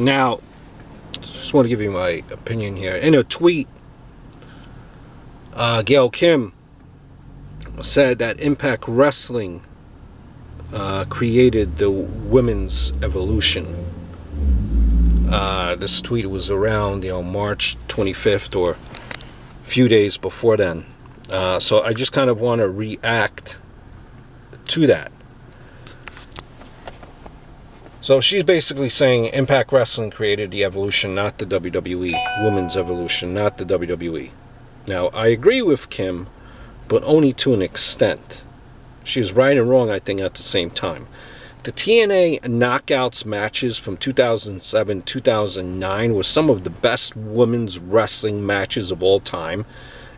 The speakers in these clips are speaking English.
Now, just want to give you my opinion here. In a tweet, uh, Gail Kim said that Impact Wrestling uh, created the women's evolution. Uh, this tweet was around, you know, March 25th or a few days before then. Uh, so I just kind of want to react to that. So she's basically saying Impact Wrestling created the evolution, not the WWE. Women's evolution, not the WWE. Now, I agree with Kim, but only to an extent. She's right and wrong, I think, at the same time. The TNA Knockouts matches from 2007 2009 were some of the best women's wrestling matches of all time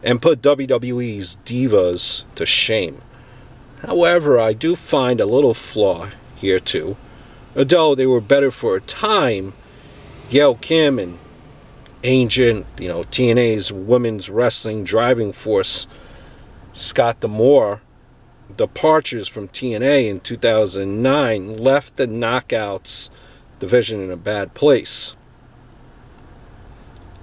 and put WWE's divas to shame. However, I do find a little flaw here too. Although they were better for a time, Gail Kim and Ancient, you know, TNA's women's wrestling driving force, Scott D'Amore, departures from TNA in 2009 left the Knockouts division in a bad place.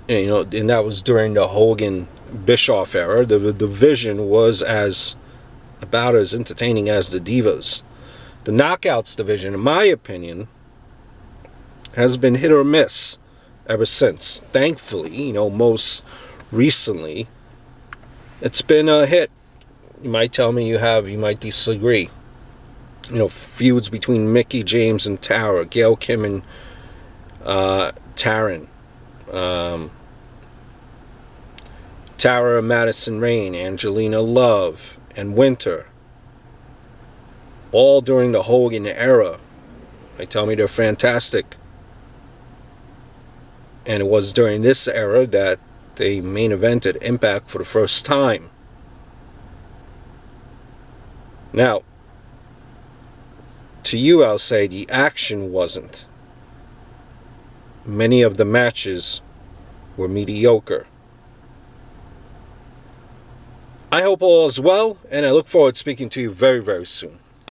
And, you know, and that was during the Hogan Bischoff era. The, the division was as about as entertaining as the Divas. The Knockouts division, in my opinion, has been hit or miss ever since. Thankfully, you know, most recently, it's been a hit you might tell me you have, you might disagree. You know, feuds between Mickie James and Tara, Gail Kim and uh, Taryn, um, Tara Madison Rayne, Angelina Love, and Winter. All during the Hogan era. They tell me they're fantastic. And it was during this era that they main evented Impact for the first time. Now, to you, I'll say the action wasn't. Many of the matches were mediocre. I hope all is well, and I look forward to speaking to you very, very soon.